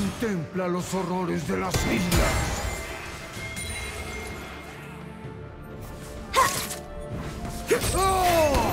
Contempla los horrores de las islas. A.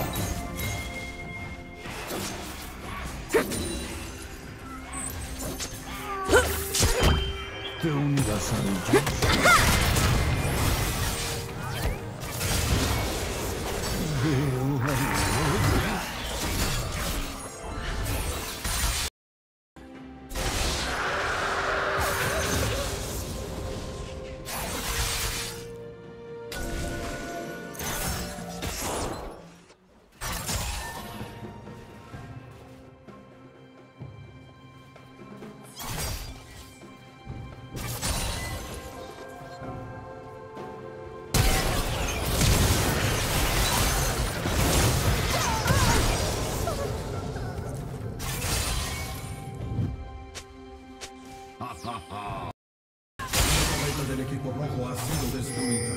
aqui é por uma rua sendo destruída.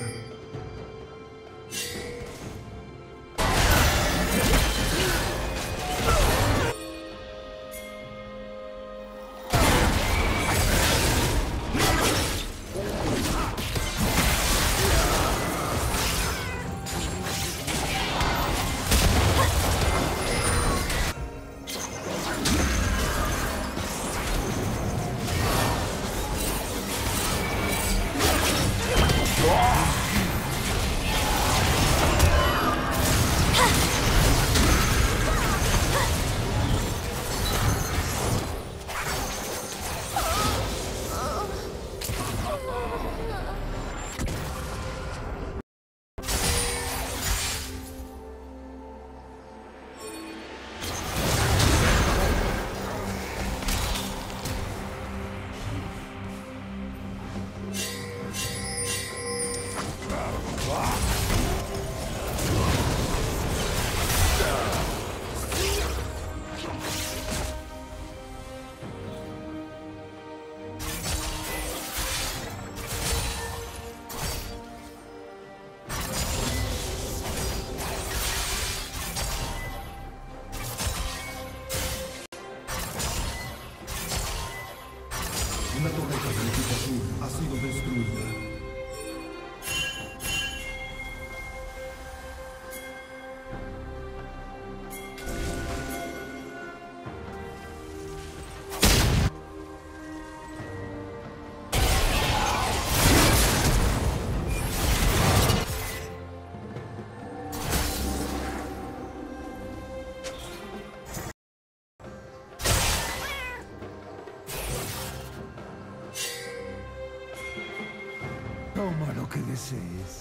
assim torreta da. Que desees.